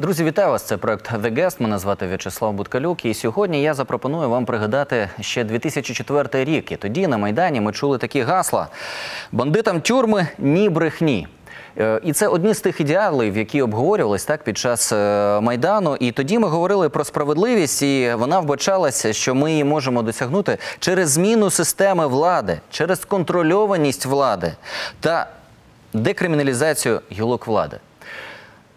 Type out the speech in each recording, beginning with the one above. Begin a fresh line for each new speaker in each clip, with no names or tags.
Друзі, вітаю вас! Це проект The Guest. Мене звати В'ячеслав Буткалюк. І сьогодні я запропоную вам пригадати ще 2004 рік. І тоді на Майдані ми чули такі гасла: бандитам тюрми ні брехні. Е, І це одні з тих ідеалів, які обговорювались так під час е, майдану. І тоді ми говорили про справедливість, і вона вбачалася, що ми її можемо досягнути через зміну системи влади, через контрольованість влади та декриміналізацію гілок влади.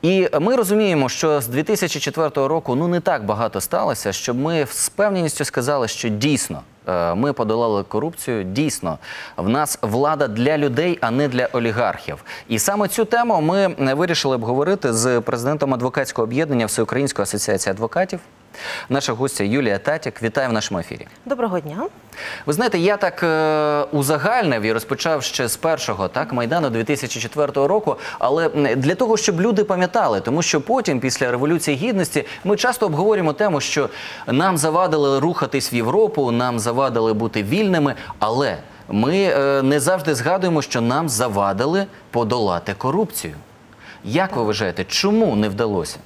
І ми розуміємо, що з 2004 року ну не так багато сталося, щоб ми з певністю сказали, що дійсно е, ми подолали корупцію. Дійсно, в нас влада для людей, а не для олігархів. І саме цю тему ми вирішили обговорити з президентом адвокатського об'єднання Всеукраїнської асоціації адвокатів. Наша гостя Юлія Татік. Вітаю в нашому ефірі.
Доброго дня.
Ви знаєте, я так е, узагальнив і розпочав ще з першого так майдану 2004 року. Але для того, щоб люди пам'ятали, тому що потім, після революції гідності, ми часто обговорюємо тему, що нам завадили рухатись в Європу, нам завадили бути вільними, але ми е, не завжди згадуємо, що нам завадили подолати корупцію. Як ви вважаєте, чому не вдалося?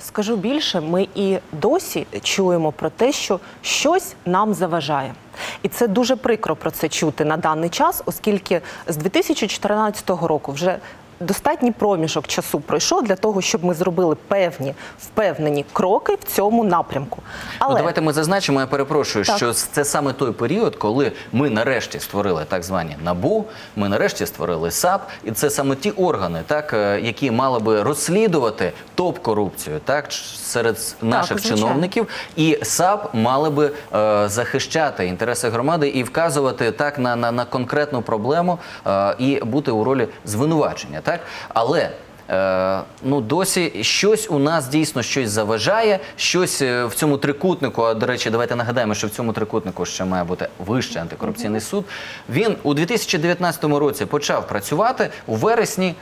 Скажу більше, ми і досі чуємо про те, що щось нам заважає. І це дуже прикро про це чути на даний час, оскільки з 2014 року вже достатній проміжок часу пройшов для того, щоб ми зробили певні впевнені кроки в цьому напрямку.
Ну, давайте ми зазначимо, я перепрошую,
Так.
що це саме той період, коли ми нарешті створили так звані НАБУ, ми нарешті створили САП, і це саме ті органи, так, е, які мали би розслідувати топ-корупцію так, серед наших
звичайно.
чиновників, і САП мали би е, захищати інтереси громади і вказувати так на, на, на конкретну проблему е, і бути у ролі звинувачення. Так? Але Е, ну досі щось у нас дійсно щось заважає, щось е, в цьому трикутнику. А до речі, давайте нагадаємо, що в цьому трикутнику ще має бути вищий антикорупційний суд. Він у 2019 році почав працювати у вересні.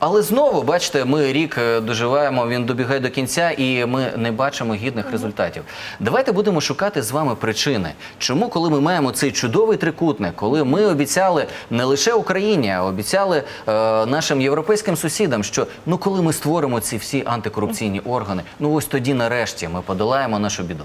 Але знову, бачите, ми рік е, доживаємо, він добігає до кінця, і ми не бачимо гідних результатів. Давайте будемо шукати з вами причини, чому, коли ми маємо цей чудовий трикутник, коли ми обіцяли не лише Україні, а обіцяли е, нашим європейським сусідам, що ну коли ми створимо ці всі антикорупційні органи, ну ось тоді нарешті ми подолаємо нашу біду.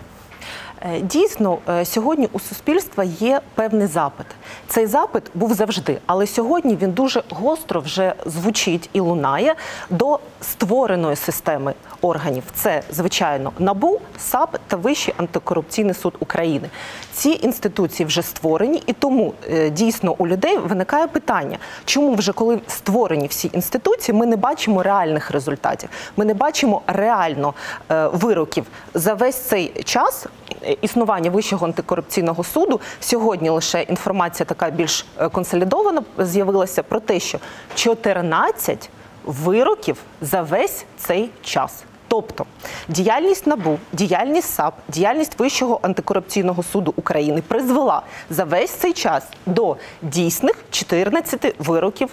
Е, Дійсно, е, сьогодні у суспільства є певний запит. Цей запит був завжди, але сьогодні він дуже гостро вже звучить і лунає до створеної системи органів. Це, звичайно, НАБУ, САП та Вищий антикорупційний суд України. Ці інституції вже створені, і тому е, дійсно у людей виникає питання, чому вже коли створені всі інституції, ми не бачимо реальних результатів. Ми не бачимо реально е, вироків за весь цей час е, існування Вищого антикорупційного суду. Сьогодні лише інформація така більш консолідована з'явилася про те, що 14 вироків за весь цей час. Тобто діяльність НАБУ, діяльність САП, діяльність Вищого антикорупційного суду України призвела за весь цей час до дійсних 14 вироків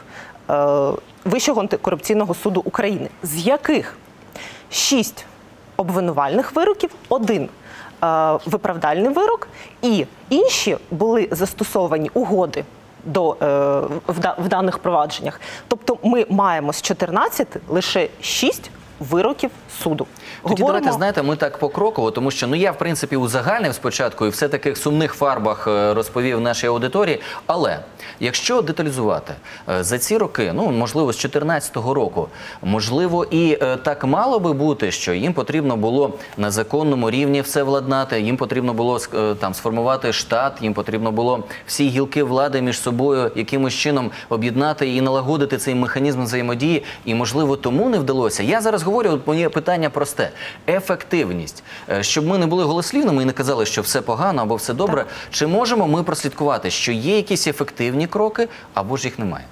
е, Вищого антикорупційного суду України, з яких 6 обвинувальних вироків, один е, виправдальний вирок, і інші були застосовані угоди. До е, в, даних провадженнях, тобто ми маємо з 14 лише 6 вироків суду.
Тоді давайте знаєте, ми так покроково, тому що ну я в принципі узагальнив спочатку і все таких сумних фарбах е, розповів нашій аудиторії. Але якщо деталізувати е, за ці роки, ну можливо, з 2014 року, можливо, і е, так мало би бути, що їм потрібно було на законному рівні все владнати, їм потрібно було там сформувати штат, їм потрібно було всі гілки влади між собою якимось чином об'єднати і налагодити цей механізм взаємодії. І можливо, тому не вдалося. Я зараз говорю, от моє питання просте: ефективність, Е, щоб ми не були голослівними і не казали, що все погано або все добре. Чи можемо ми прослідкувати, що є якісь ефективні кроки, або ж їх немає?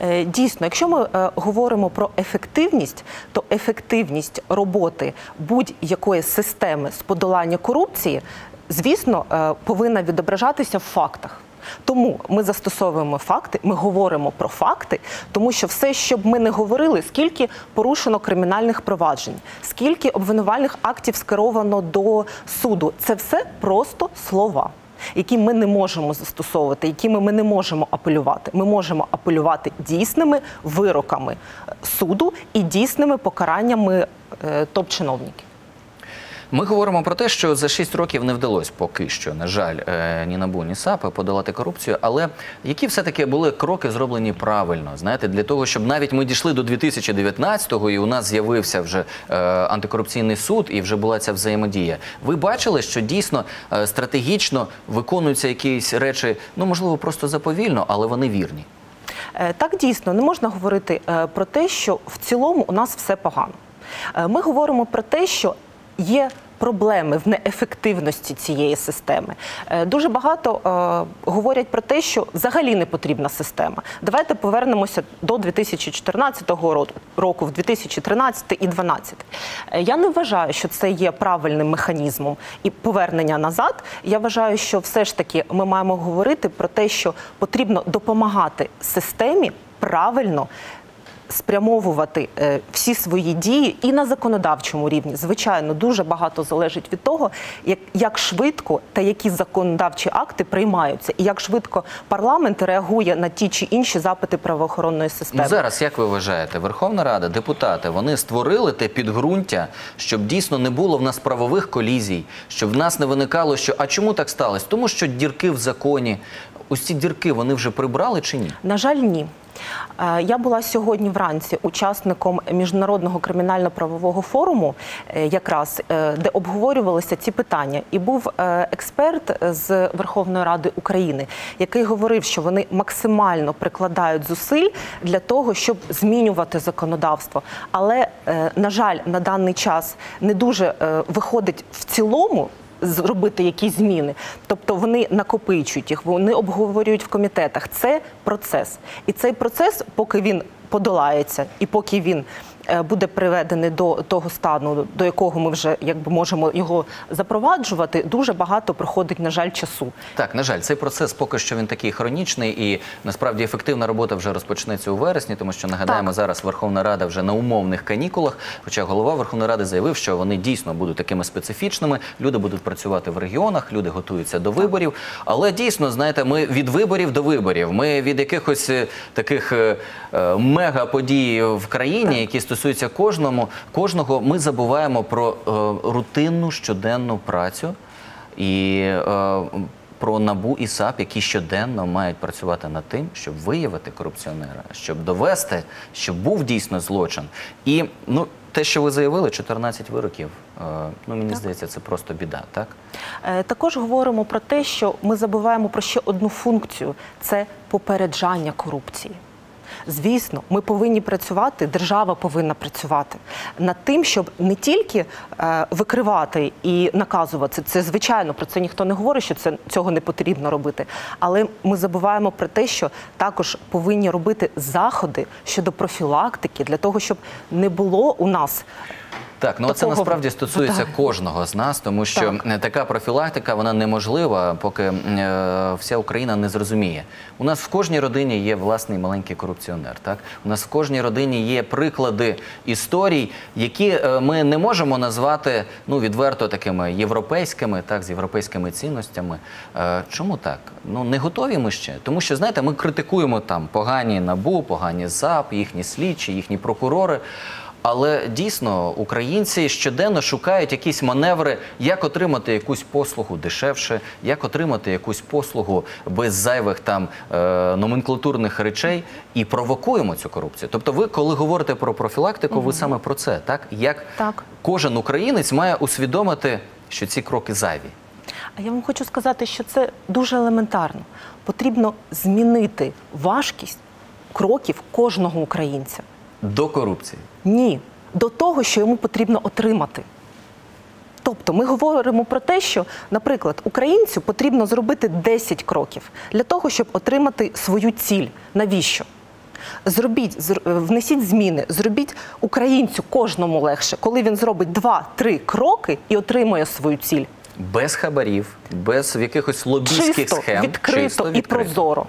Е, Дійсно, якщо ми е, говоримо про ефективність, то ефективність роботи будь-якої системи з подолання корупції, звісно, е, повинна відображатися в фактах. Тому ми застосовуємо факти, ми говоримо про факти, тому що все, щоб ми не говорили, скільки порушено кримінальних проваджень, скільки обвинувальних актів скеровано до суду, це все просто слова. які ми не можемо застосовувати, якими ми не можемо апелювати. Ми можемо апелювати дійсними вироками суду і дійсними покараннями е, топ-чиновників.
Ми говоримо про те, що за 6 років не вдалося поки що, на жаль, е, ні НАБУ, ні САП подолати корупцію. Але які все-таки були кроки зроблені правильно? Знаєте, для того, щоб навіть ми дійшли до 2019-го і у нас з'явився вже е, антикорупційний суд і вже була ця взаємодія. Ви бачили, що дійсно е, стратегічно виконуються якісь речі, ну можливо, просто заповільно, але вони вірні.
Так дійсно не можна говорити про те, що в цілому у нас все погано. Ми говоримо про те, що є проблеми в неефективності цієї системи. Е, Дуже багато е, говорять про те, що взагалі не потрібна система. Давайте повернемося до 2014 ро- року, в 2013 і 2012. Е, Я не вважаю, що це є правильним механізмом і повернення назад. Я вважаю, що все ж таки ми маємо говорити про те, що потрібно допомагати системі правильно спрямовувати е, всі свої дії і на законодавчому рівні. Звичайно, дуже багато залежить від того, як, як швидко та які законодавчі акти приймаються, і як швидко парламент реагує на ті чи інші запити правоохоронної системи.
Ну, зараз, як ви вважаєте, Верховна Рада, депутати, вони створили те підґрунтя, щоб дійсно не було в нас правових колізій, щоб в нас не виникало, що а чому так сталося? Тому що дірки в законі. Ось ці дірки вони вже прибрали чи ні?
На жаль, ні. Е, Я була сьогодні вранці учасником міжнародного кримінально-правового форуму, е, якраз е, де обговорювалися ці питання, і був експерт з Верховної Ради України, який говорив, що вони максимально прикладають зусиль для того, щоб змінювати законодавство. Але на жаль, на даний час не дуже виходить в цілому зробити якісь зміни. Тобто вони накопичують їх, вони обговорюють в комітетах. Це процес. І цей процес, поки він подолається, і поки він буде приведений до того стану, до якого ми вже якби можемо його запроваджувати, дуже багато проходить, на жаль, часу.
Так, на жаль, цей процес поки що він такий хронічний, і насправді ефективна робота вже розпочнеться у вересні, тому що нагадаємо,
Так.
зараз Верховна Рада вже на умовних канікулах. Хоча голова Верховної Ради заявив, що вони дійсно будуть такими специфічними. Люди будуть працювати в регіонах, люди готуються до виборів. Але дійсно, знаєте, ми від виборів до виборів. Ми від якихось е, таких е, е, мега-подій в країні, які стосуються кожному, кожного, ми забуваємо про е, рутинну щоденну працю і е, про набу і САП, які щоденно мають працювати над тим, щоб виявити корупціонера, щоб довести, що був дійсно злочин. І ну, те, що ви заявили, 14 вироків. е, ну мені здається, це просто біда, так?
Е, Також говоримо про те, що ми забуваємо про ще одну функцію це попереджання корупції. Звісно, ми повинні працювати, держава повинна працювати над тим, щоб не тільки е, викривати і наказувати. Це звичайно про це ніхто не говорить, що це цього не потрібно робити. Але ми забуваємо про те, що також повинні робити заходи щодо профілактики для того, щоб не було у нас
Так, ну це насправді стосується
Так.
кожного з нас, тому що
Так.
е, така профілактика вона неможлива, поки е, вся Україна не зрозуміє. У нас в кожній родині є власний маленький корупціонер. Так, у нас в кожній родині є приклади історій, які е, ми не можемо назвати ну відверто такими європейськими, так з європейськими цінностями. Е, чому так? Ну не готові ми ще, тому що знаєте, ми критикуємо там погані набу, погані ЗАП, їхні слідчі, їхні прокурори. Але дійсно українці щоденно шукають якісь маневри, як отримати якусь послугу дешевше, як отримати якусь послугу без зайвих там е, номенклатурних речей і провокуємо цю корупцію. Тобто, ви, коли говорите про профілактику, ви саме про це, так як
Так.
кожен українець має усвідомити, що ці кроки зайві.
А я вам хочу сказати, що це дуже елементарно. Потрібно змінити важкість кроків кожного українця.
До корупції.
Ні, до того, що йому потрібно отримати. Тобто ми говоримо про те, що, наприклад, українцю потрібно зробити 10 кроків для того, щоб отримати свою ціль. Навіщо? Зробіть, зр- е, внесіть зміни, зробіть українцю кожному легше, коли він зробить 2-3 кроки і отримує свою ціль.
Без хабарів, без якихось лобійських
Чисто,
схем.
відкрито
чисто,
і прозоро.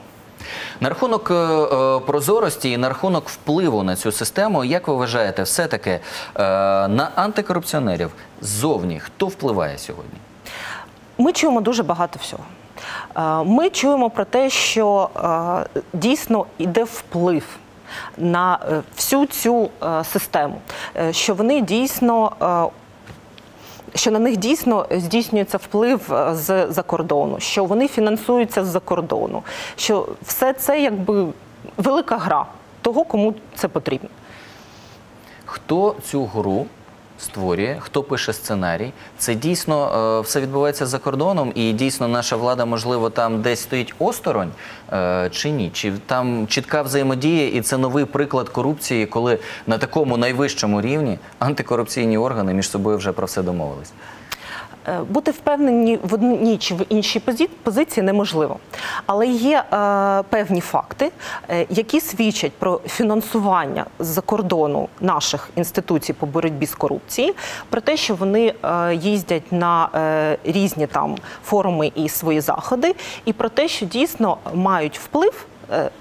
На рахунок е, е, прозорості і на рахунок впливу на цю систему, як ви вважаєте, все-таки е, на антикорупціонерів ззовні хто впливає сьогодні?
Ми чуємо дуже багато всього. Ми чуємо про те, що дійсно йде вплив на всю цю систему, що вони дійсно. Що на них дійсно здійснюється вплив е, з-за кордону, що вони фінансуються з-за кордону, що все це якби велика гра того, кому це потрібно.
Хто цю гру створює, хто пише сценарій? Це дійсно е, все відбувається за кордоном, і дійсно наша влада, можливо, там десь стоїть осторонь е, чи ні? Чи там чітка взаємодія, і це новий приклад корупції, коли на такому найвищому рівні антикорупційні органи між собою вже про все домовились?
Е, Бути впевнені в одній чи в іншій позиції неможливо. Але є е, певні факти, е, які свідчать про фінансування з-за кордону наших інституцій по боротьбі з корупцією, про те, що вони їздять на різні там форуми і свої заходи, і про те, що дійсно мають вплив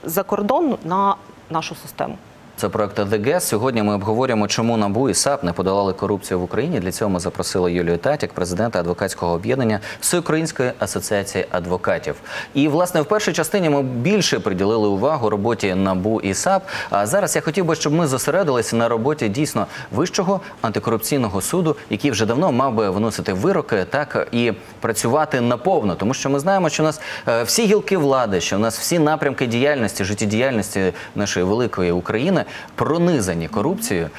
за кордону на нашу систему.
Це проект Guest. Сьогодні ми обговорюємо, чому НАБУ і САП не подолали корупцію в Україні. Для цього ми запросили Юлію Татік, президента адвокатського об'єднання Всеукраїнської асоціації адвокатів. І власне в першій частині ми більше приділили увагу роботі НАБУ і САП. А зараз я хотів би, щоб ми зосередилися на роботі дійсно вищого антикорупційного суду, який вже давно мав би виносити вироки, так і працювати наповно, тому що ми знаємо, що у нас е, всі гілки влади, що у нас всі напрямки діяльності, життєдіяльності нашої великої України пронизані корупцією.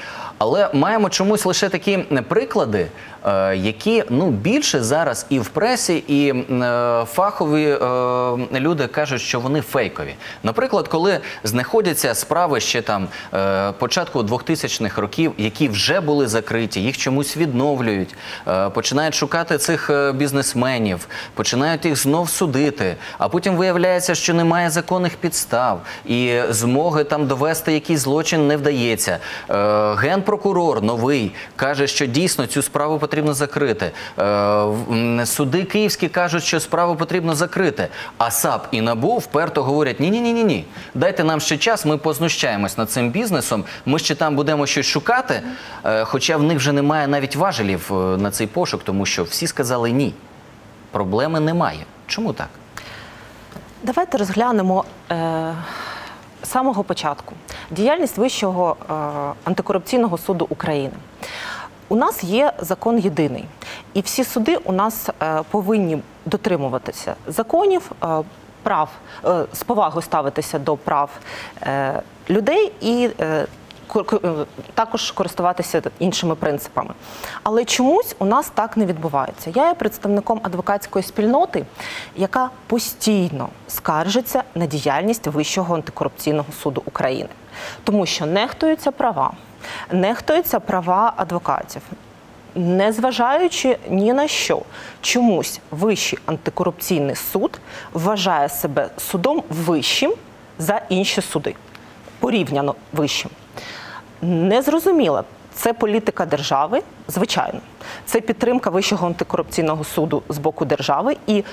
Але маємо чомусь лише такі приклади, е, які ну більше зараз і в пресі, і е, фахові е, люди кажуть, що вони фейкові. Наприклад, коли знаходяться справи ще там початку 2000-х років, які вже були закриті, їх чомусь відновлюють, починають шукати цих бізнесменів, починають їх знов судити. А потім виявляється, що немає законних підстав і змоги там довести якийсь злочин не вдається. Е, Генпрокурор новий каже, що дійсно цю справу потрібно закрити. Е, Суди київські кажуть, що справу потрібно закрити. А САП і НАБУ вперто говорять: ні, ні, ні, ні, ні. Дайте нам ще час, ми познущаємось над цим бізнесом. Ми ще там будемо щось шукати. Е, Хоча в них вже немає навіть важелів е, на цей пошук, тому що всі сказали ні. Проблеми немає. Чому так?
Давайте розглянемо самого початку діяльність Вищого е, антикорупційного суду України. У нас є закон єдиний, і всі суди у нас е, повинні дотримуватися законів, е, прав, з повагою ставитися до прав людей і також користуватися іншими принципами. Але чомусь у нас так не відбувається. Я є представником адвокатської спільноти, яка постійно скаржиться на діяльність Вищого антикорупційного суду України, тому що нехтуються права, нехтуються права адвокатів. Незважаючи ні на що, чомусь Вищий антикорупційний суд вважає себе судом вищим за інші суди, порівняно вищим. Незрозуміло, це політика держави, звичайно. Це підтримка Вищого антикорупційного суду з боку держави і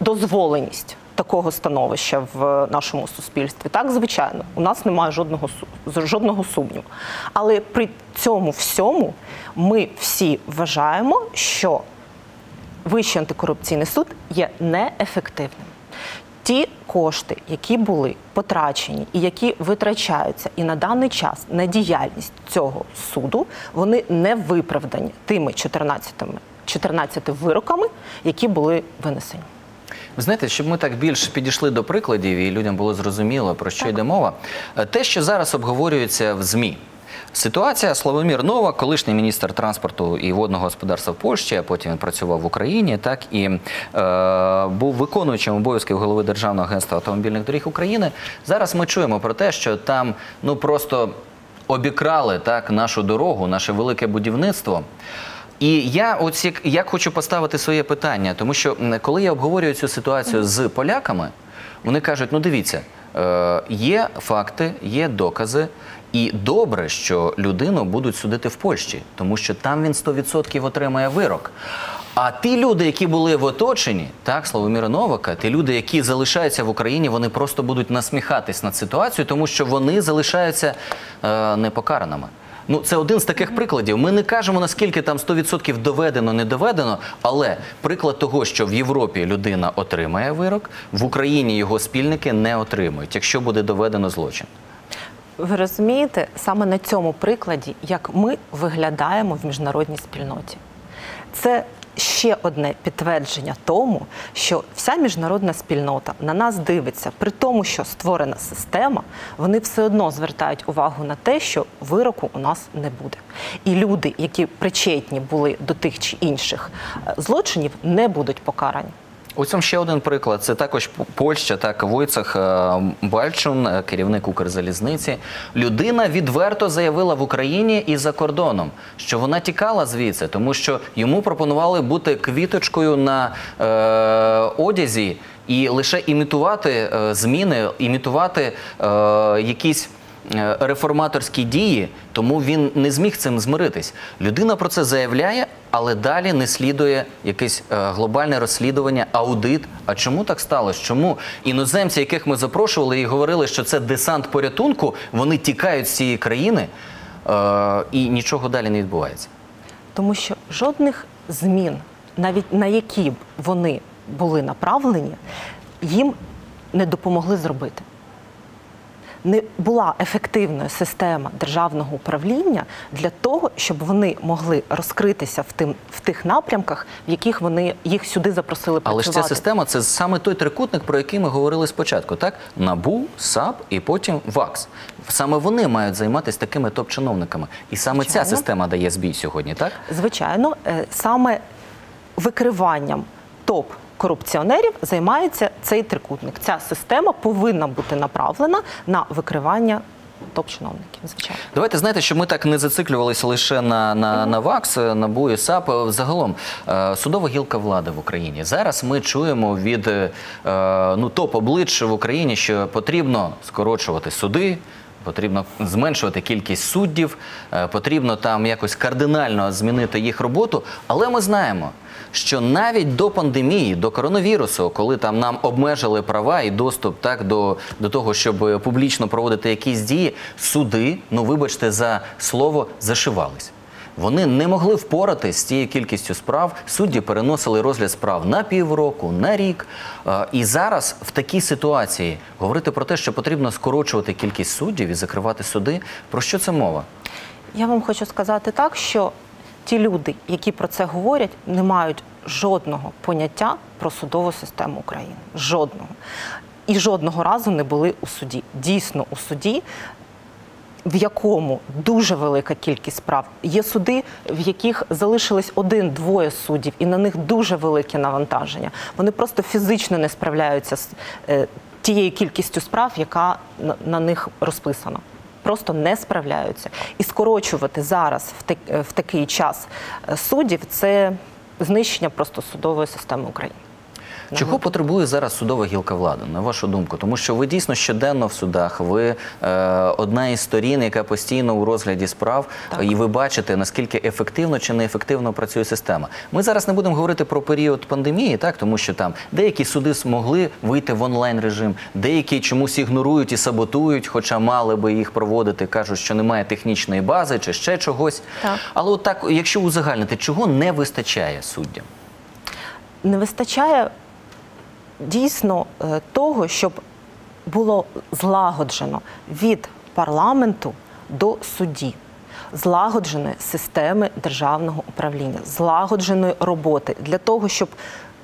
дозволеність такого становища в нашому суспільстві. Так, звичайно, у нас немає жодного жодного сумніву. Але при цьому всьому ми всі вважаємо, що Вищий антикорупційний суд є неефективним. Ті кошти, які були потрачені і які витрачаються і на даний час на діяльність цього суду, вони не виправдані тими 14, 14 вироками, які були винесені.
Ви знаєте, щоб ми так більш підійшли до прикладів і людям було зрозуміло, про що йде мова. Е, Те, що зараз обговорюється в ЗМІ. Ситуація Славомір Нова, колишній міністр транспорту і водного господарства Польщі, а потім він працював в Україні, так і е, був виконуючим обов'язків голови Державного агентства автомобільних доріг України. Зараз ми чуємо про те, що там ну просто обікрали так нашу дорогу, наше велике будівництво. І я як, як хочу поставити своє питання, тому що коли я обговорюю цю ситуацію з поляками, вони кажуть: ну дивіться, е, є факти, є докази, і добре, що людину будуть судити в Польщі, тому що там він 100% отримає вирок. А ті люди, які були в оточенні, так, Славоміра Новака, ті люди, які залишаються в Україні, вони просто будуть насміхатись над ситуацією, тому що вони залишаються е, непокараними. Ну, це один з таких прикладів. Ми не кажемо, наскільки там 100% доведено, не доведено, але приклад того, що в Європі людина отримає вирок, в Україні його спільники не отримують, якщо буде доведено злочин.
Ви розумієте, саме на цьому прикладі, як ми виглядаємо в міжнародній спільноті. Це ще одне підтвердження тому, що вся міжнародна спільнота на нас дивиться, при тому, що створена система, вони все одно звертають увагу на те, що вироку у нас не буде. І люди, які причетні були до тих чи інших е, злочинів, не будуть покарані.
Ось вам ще один приклад. Це також Польща, так Войцех е, Бальчун, е, керівник Укрзалізниці. Людина відверто заявила в Україні і за кордоном, що вона тікала звідси, тому що йому пропонували бути квіточкою на е, одязі і лише імітувати е, зміни, імітувати е, якісь. Е, Реформаторські дії, тому він не зміг цим змиритись. Людина про це заявляє, але далі не слідує якесь е, глобальне розслідування, аудит. А чому так сталося? Чому іноземці, яких ми запрошували і говорили, що це десант порятунку, вони тікають з цієї країни е, і нічого далі не відбувається?
Тому що жодних змін, навіть на які б вони були направлені, їм не допомогли зробити. Не була ефективною система державного управління для того, щоб вони могли розкритися в, тим, в тих напрямках, в яких вони їх сюди запросили
Але ж ця система це саме той трикутник, про який ми говорили спочатку. Так набу, САП і потім ВАКС. Саме вони мають займатися такими топ-чиновниками, і саме ця система дає збій сьогодні. Так
Звичайно, е, саме викриванням топ. Корупціонерів займається цей трикутник. Ця система повинна бути направлена на викривання топ-чиновників. Звичайно.
Давайте знаєте, щоб ми так не зациклювалися лише на, на, на ВАКС, на БУ і САП. Загалом е, судова гілка влади в Україні. Зараз ми чуємо від е, ну, топ-облич в Україні, що потрібно скорочувати суди. Потрібно зменшувати кількість суддів, е, потрібно там якось кардинально змінити їх роботу. Але ми знаємо, що навіть до пандемії, до коронавірусу, коли там нам обмежили права і доступ так до, до того, щоб публічно проводити якісь дії, суди, ну вибачте за слово, зашивались. Вони не могли впоратись з цією кількістю справ. Судді переносили розгляд справ на півроку, на рік. Е, І зараз в такій ситуації говорити про те, що потрібно скорочувати кількість суддів і закривати суди. Про що це мова?
Я вам хочу сказати так, що ті люди, які про це говорять, не мають жодного поняття про судову систему України. Жодного. І жодного разу не були у суді. Дійсно, у суді. В якому дуже велика кількість справ є суди, в яких залишились один-двоє суддів, і на них дуже велике навантаження. Вони просто фізично не справляються з е, тією кількістю справ, яка на, них розписана. Просто не справляються. І скорочувати зараз в, в такий час е, суддів це знищення просто судової системи України.
Чого потребує зараз судова гілка влади, на вашу думку? Тому що ви дійсно щоденно в судах, ви е, одна із сторін, яка постійно у розгляді справ,
Так.
і ви бачите, наскільки ефективно чи неефективно працює система. Ми зараз не будемо говорити про період пандемії, так тому що там деякі суди змогли вийти в онлайн режим, деякі чомусь ігнорують і саботують, хоча мали би їх проводити, кажуть, що немає технічної бази чи ще чогось.
Так.
Але от так, якщо узагальнити, чого не вистачає суддям?
не вистачає дійсно е, того, щоб було злагоджено від парламенту до судді. Злагодженої системи державного управління, злагодженої роботи для того, щоб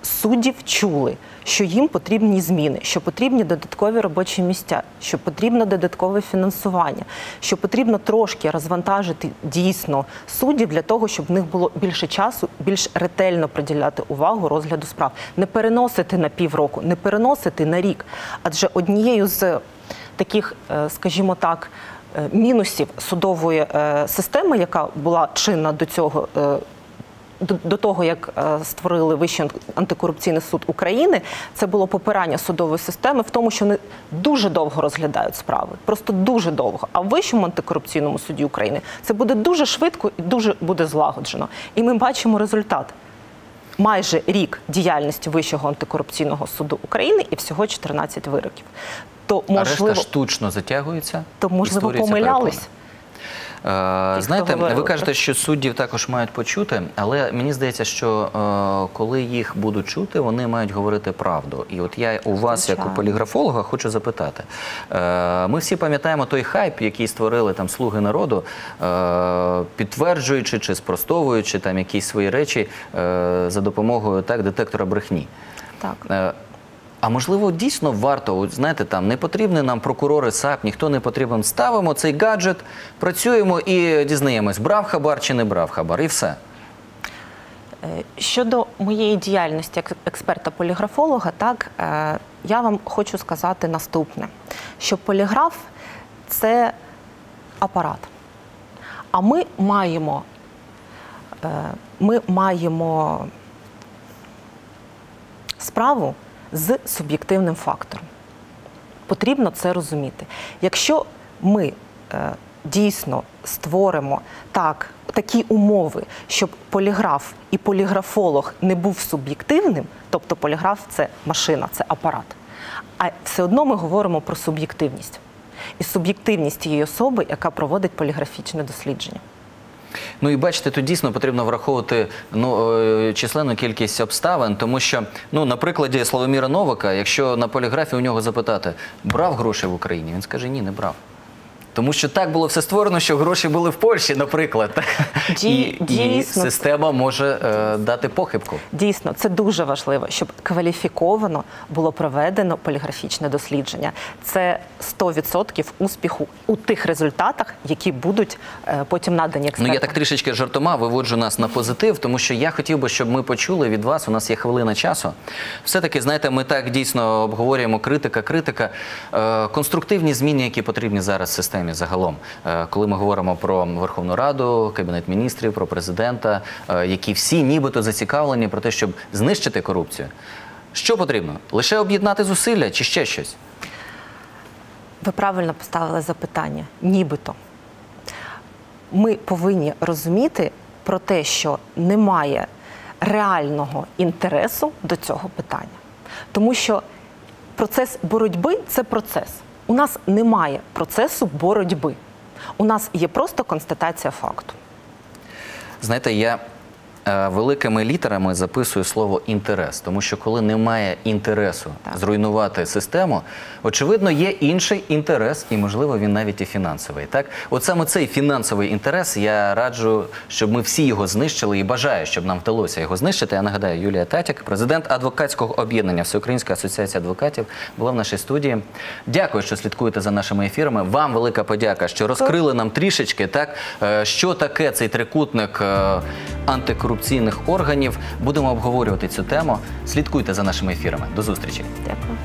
суддів чули, що їм потрібні зміни, що потрібні додаткові робочі місця, що потрібно додаткове фінансування, що потрібно трошки розвантажити дійсно суддів для того, щоб в них було більше часу, більш ретельно приділяти увагу розгляду справ, не переносити на півроку, не переносити на рік. Адже однією з таких, е, скажімо так, е, мінусів судової е, системи, яка була чинна до цього. До, того, як е, створили Вищий антикорупційний суд України, це було попирання судової системи в тому, що вони дуже довго розглядають справи, просто дуже довго. А в Вищому антикорупційному суді України це буде дуже швидко і дуже буде злагоджено. І ми бачимо результат. Майже рік діяльності Вищого антикорупційного суду України і всього 14 вироків. То
А решта штучно затягується.
то можливо помилялись. Хто
знаєте, ви кажете, що суддів також мають почути, але мені здається, що е, коли їх будуть чути, вони мають говорити правду. І от я у вас, як у поліграфолога, хочу запитати. Е, ми всі пам'ятаємо той хайп, який створили там слуги народу, е, підтверджуючи чи спростовуючи там якісь свої речі е, за допомогою так детектора брехні.
Так.
А можливо, дійсно варто, от знаєте, там не потрібні нам прокурори САП, ніхто не потрібен. Ставимо цей гаджет, працюємо і дізнаємось, брав хабар чи не брав хабар, і все.
Е, Щодо моєї діяльності як експерта-поліграфолога, так е, я вам хочу сказати наступне: що поліграф це апарат. А ми маємо, е, ми маємо справу з суб'єктивним фактором. Потрібно це розуміти. Якщо ми е, дійсно створимо так, такі умови, щоб поліграф і поліграфолог не був суб'єктивним, тобто поліграф це машина, це апарат. А все одно ми говоримо про суб'єктивність. І суб'єктивність тієї особи, яка проводить поліграфічне дослідження.
Ну і бачите, тут дійсно потрібно враховувати ну, е, численну кількість обставин, тому що, ну, на прикладі Славоміра Новака, якщо на поліграфі у нього запитати, брав гроші в Україні, він скаже, ні, не брав. Тому що так було все створено, що гроші були в Польщі, наприклад.
Ді-
і, і система може е, дати похибку.
Дійсно, це дуже важливо, щоб кваліфіковано було проведено поліграфічне дослідження. Це 100% успіху у тих результатах, які будуть е, потім надані
Ну, я так трішечки жартома виводжу нас на позитив, тому що я хотів би, щоб ми почули від вас. У нас є хвилина часу. Все-таки, знаєте, ми так дійсно обговорюємо критика, критика, е, конструктивні зміни, які потрібні зараз в системі загалом. Е, коли ми говоримо про Верховну Раду, Кабінет міністрів, про президента, е, які всі нібито зацікавлені про те, щоб знищити корупцію. Що потрібно? Лише об'єднати зусилля чи ще щось?
Ви правильно поставили запитання, нібито. Ми повинні розуміти про те, що немає реального інтересу до цього питання. Тому що процес боротьби це процес. У нас немає процесу боротьби. У нас є просто констатація факту.
Знаєте, я великими літерами записую слово інтерес, тому що коли немає інтересу
Так.
зруйнувати систему, очевидно, є інший інтерес, і можливо він навіть і фінансовий. Так, от саме цей фінансовий інтерес я раджу, щоб ми всі його знищили і бажаю, щоб нам вдалося його знищити. Я нагадаю, Юлія Татяк, президент адвокатського об'єднання Всеукраїнська асоціація адвокатів, була в нашій студії. Дякую, що слідкуєте за нашими ефірами. Вам велика подяка, що розкрили нам трішечки, так е, що таке цей трикутник е, антикорупційних органів. Будемо обговорювати цю тему. Слідкуйте за нашими ефірами. До зустрічі.
Дякую.